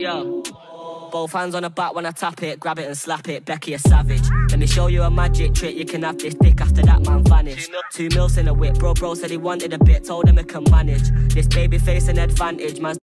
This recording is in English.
Yo. Both hands on the back when I tap it, grab it and slap it. Becky a savage. Let me show you a magic trick. You can have this dick after that man vanished. Two mils in a whip, bro. Bro said he wanted a bit, told him he can manage. This baby face an advantage, man.